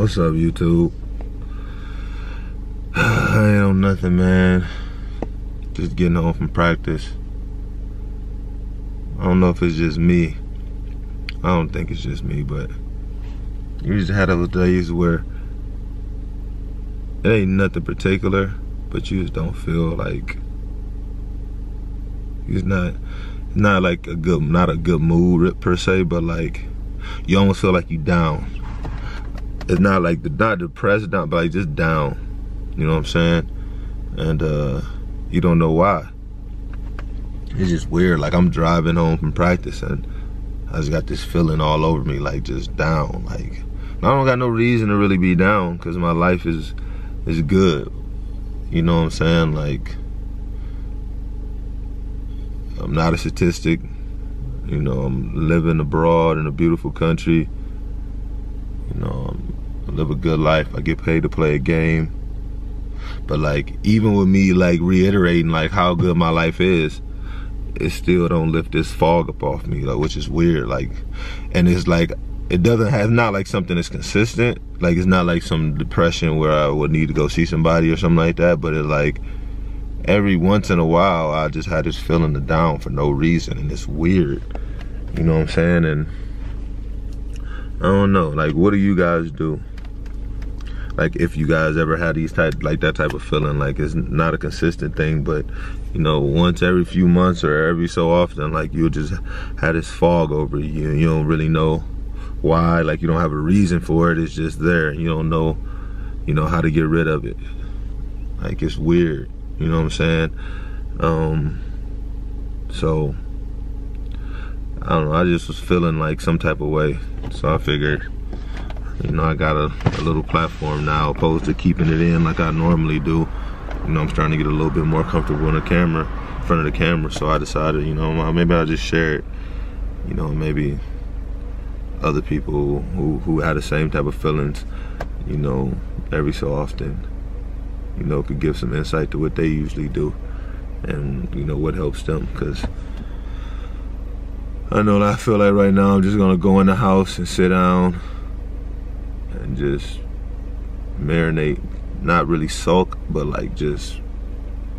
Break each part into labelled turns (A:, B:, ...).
A: What's up, YouTube? I ain't on nothing, man. Just getting home from practice. I don't know if it's just me. I don't think it's just me, but you just had those days where it ain't nothing particular, but you just don't feel like it's not not like a good not a good mood per se, but like you almost feel like you down it's not like the not depressed down, but like just down. You know what I'm saying? And uh, you don't know why. It's just weird. Like I'm driving home from practice and I just got this feeling all over me, like just down. Like I don't got no reason to really be down because my life is is good. You know what I'm saying? Like I'm not a statistic. You know, I'm living abroad in a beautiful country. You know, live a good life. I get paid to play a game. But like even with me like reiterating like how good my life is, it still don't lift this fog up off me, like which is weird. Like and it's like it doesn't have not like something that's consistent. Like it's not like some depression where I would need to go see somebody or something like that, but it's like every once in a while I just had this feeling of down for no reason and it's weird. You know what I'm saying? And I don't know, like what do you guys do? Like if you guys ever had these type like that type of feeling like it's not a consistent thing but you know once every few months or every so often like you'll just have this fog over you. You don't really know why like you don't have a reason for it. It's just there. You don't know you know how to get rid of it. Like it's weird. You know what i'm saying? Um so i don't know. I just was feeling like some type of way. So i figured you know, I got a, a, little platform now opposed to keeping it in like I normally do. You know, I'm starting to get a little bit more comfortable in the camera, in front of the camera. So I decided, you know, maybe I'll just share it. You know, maybe other people who, who had the same type of feelings, you know, every so often, you know, could give some insight to what they usually do and, you know, what helps them. Because I know that I feel like right now I'm just going to go in the house and sit down just marinate not really sulk but like just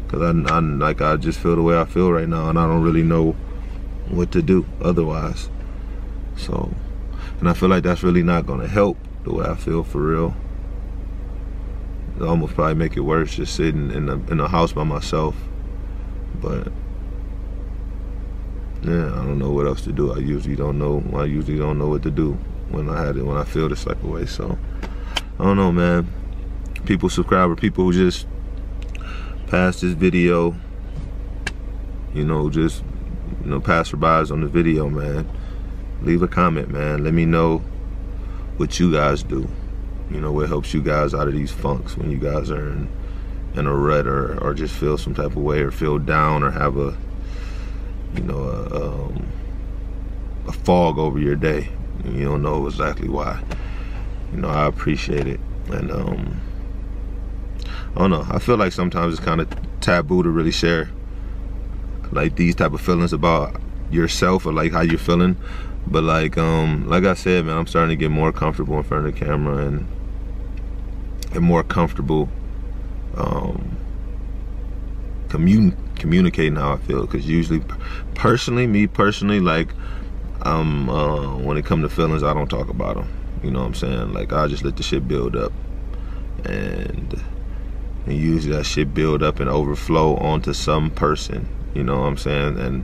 A: because I, I like I just feel the way I feel right now and I don't really know what to do otherwise. So and I feel like that's really not gonna help the way I feel for real. It almost probably make it worse just sitting in the in the house by myself. But yeah I don't know what else to do. I usually don't know I usually don't know what to do when I had it, when I feel this type of way. So, I don't know, man. People subscribe or people who just pass this video, you know, just, you know, passerbys on the video, man. Leave a comment, man. Let me know what you guys do. You know, what helps you guys out of these funks when you guys are in, in a rut or, or just feel some type of way or feel down or have a, you know, a, um, a fog over your day you don't know exactly why you know i appreciate it. And um i don't know. I feel like sometimes it's kind of taboo to really share like these type of feelings about yourself or like how you're feeling. But like um like i said man i'm starting to get more comfortable in front of the camera and and more comfortable um commun communicating how i feel. Because usually personally me personally like I'm uh, when it comes to feelings, I don't talk about them. You know what I'm saying? Like I just let the shit build up, and and usually that shit build up and overflow onto some person. You know what I'm saying? And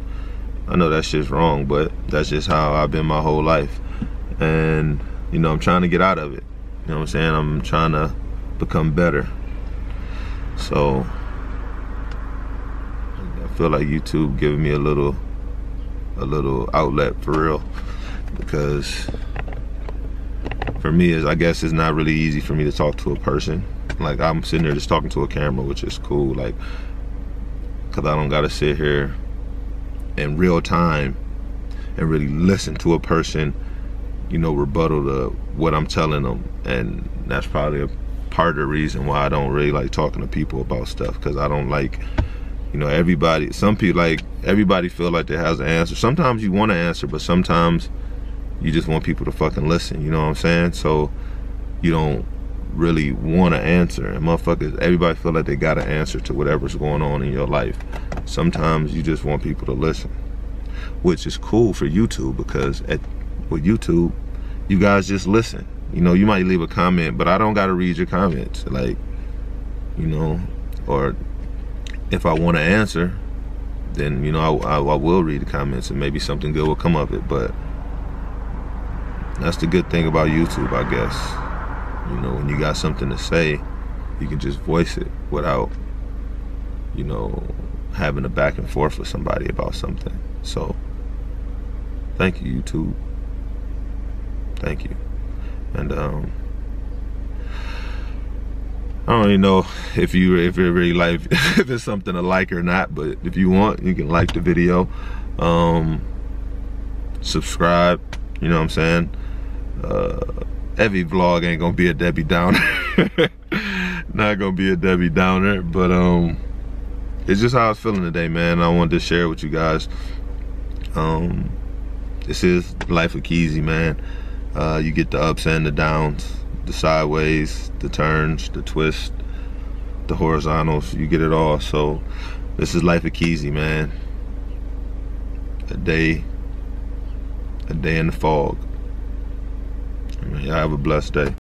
A: I know that shit's wrong, but that's just how I've been my whole life. And you know, I'm trying to get out of it. You know what I'm saying? I'm trying to become better. So I feel like YouTube giving me a little a little outlet for real because for me is I guess it's not really easy for me to talk to a person. Like I'm sitting there just talking to a camera which is cool like because I don't gotta sit here in real time and really listen to a person you know rebuttal to what I'm telling them. And that's probably a part of the reason why I don't really like talking to people about stuff because I don't like you know everybody some people like everybody feel like they has an answer. Sometimes you want to answer but sometimes you just want people to fucking listen you know what i'm saying so you don't really want to answer. And motherfuckers, everybody feel like they got an answer to whatever's going on in your life. Sometimes you just want people to listen, which is cool for YouTube because at with YouTube, you guys just listen. You know, you might leave a comment, but I don't got to read your comments. Like, you know, or if I want to answer, then you know I, I, I, will read the comments and maybe something good will come of it. But that's the good thing about YouTube, I guess. You know, when you got something to say, you can just voice it without, you know, having a back and forth with somebody about something. So, thank you, YouTube. Thank you. And um, I don't even know if you if you really like if it's something to like or not, but if you want, you can like the video, um, subscribe. You know what I'm saying? Uh, every vlog ain't gonna be a Debbie Downer. Not gonna be a Debbie Downer, but um, it's just how I was feeling today, man. I wanted to share with you guys. Um, this is life of Keasy, man. Uh, you get the ups and the downs, the sideways, the turns, the twist, the horizontals. You get it all. So this is life of Keasy, man. A day, a day in the fog. Y'all have a blessed day.